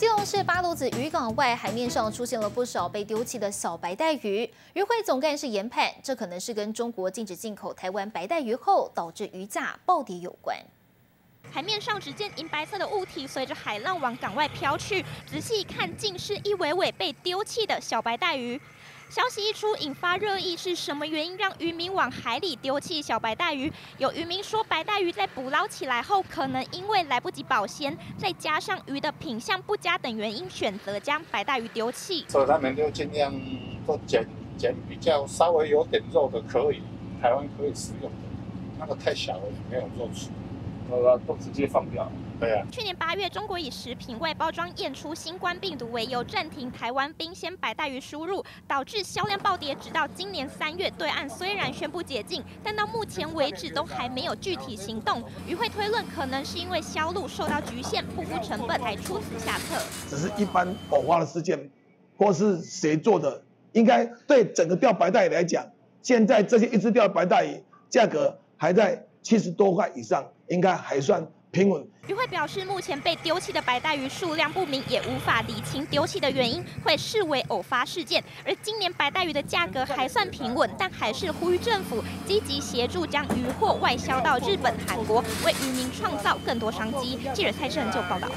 基隆市八路子渔港外海面上出现了不少被丢弃的小白带鱼，渔会总干事研判，这可能是跟中国禁止进口台湾白带鱼后导致鱼价暴跌有关。海面上只见银白色的物体随着海浪往港外飘去，仔细一看，竟是一尾尾被丢弃的小白带鱼。消息一出，引发热议，是什么原因让渔民往海里丢弃小白带鱼？有渔民说，白带鱼在捕捞起来后，可能因为来不及保鲜，再加上鱼的品相不佳等原因，选择将白带鱼丢弃。所以他们就尽量都捡捡比较稍微有点肉的，可以台湾可以食用的，那个太小了，没有肉吃。都直接放掉。对啊。去年八月，中国以食品外包装验出新冠病毒为由，暂停台湾冰鲜白带鱼输入，导致销量暴跌。直到今年三月，对岸虽然宣布解禁，但到目前为止都还没有具体行动。渔会推论，可能是因为销路受到局限，不顾成本才出此下策。只是一般偶发的事件，或是谁做的，应该对整个钓白带鱼来讲，现在这些一只钓白带鱼价格还在。七十多块以上，应该还算平稳。渔会表示，目前被丢弃的白带鱼数量不明，也无法理清丢弃的原因，会视为偶发事件。而今年白带鱼的价格还算平稳，但还是呼吁政府积极协助将渔货外销到日本、韩国，为渔民创造更多商机。记者蔡胜就报道。